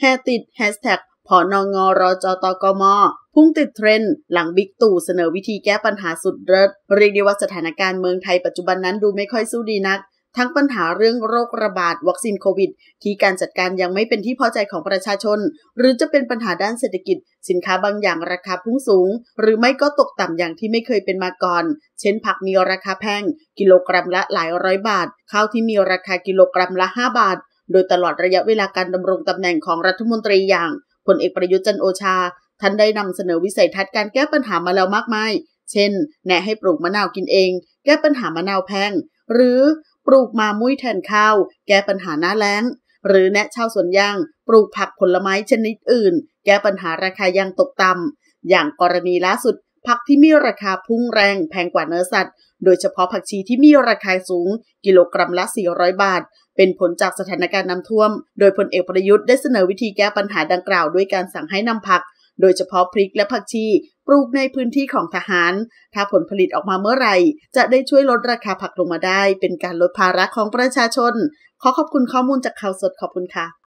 แห่ติดแฮชแท็กผนงรจตกม พุ่งติดเทรนด์หลังบิ๊กตู่เสนอวิธีแก้ปัญหาสุดเริ่ดเรียกได้ว่าสถานการณ์เมืองไทยปัจจุบันนั้นดูไม่ค่อยสู้ดีนัก ทั้งปัญหาเรื่องโรคระบาดวัคซีนโควิด ที่การจัดการยังไม่เป็นที่พอใจของประชาชน หรือจะเป็นปัญหาด้านเศรษฐกิจ สินค้าบางอย่างราคาพุ่งสูง หรือไม่ก็ตกต่ำอย่างที่ไม่เคยเป็นมาก่อน เช่น ผักมีราคาแพง กิโลกรัมละหลายร้อยบาทข้าวที่มีราคากิโลกรัมละ 5 บาท โดยตลอดระยะเวลาการดำรงตำแหน่งของรัฐมนตรีอย่างพลเอกประยุทธ์จันโอชา ท่านได้นำเสนอวิสัยทัศน์การแก้ปัญหามาแล้วมากมาย เช่น แนะให้ปลูกมะนาวกินเอง แก้ปัญหามะนาวแพง หรือปลูกมามุ้ยแทนข้าว แก้ปัญหาหน้าแล้ง หรือแนะชาวสวนยาง ปลูกผักผลไม้ชนิดอื่น แก้ปัญหาราคายางตกต่ำอย่างกรณีล่าสุด ผักที่มีราคาพุ่งแรงแพงกว่าเนื้อสัตว์ โดยเฉพาะผักชีที่มีราคาสูง กิโลกรัมละ 400 บาท เป็นผลจากสถานการณ์น้ำท่วม โดยพลเอกประยุทธ์ได้เสนอวิธีแก้ปัญหาดังกล่าวด้วยการสั่งให้นำผัก โดยเฉพาะพริกและผักชีปลูกในพื้นที่ของทหาร ถ้าผลผลิตออกมาเมื่อไหร่ จะได้ช่วยลดราคาผักลงมาได้ เป็นการลดภาระของประชาชน ขอขอบคุณข้อมูลจากข่าวสดขอบคุณค่ะ